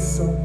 So.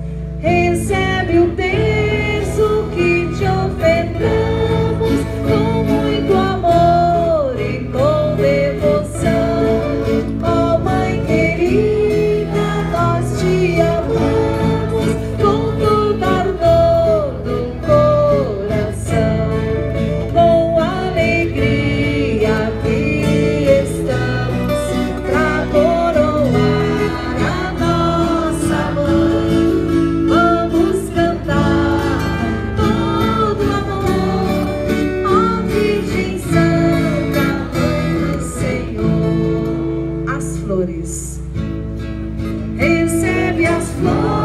flow.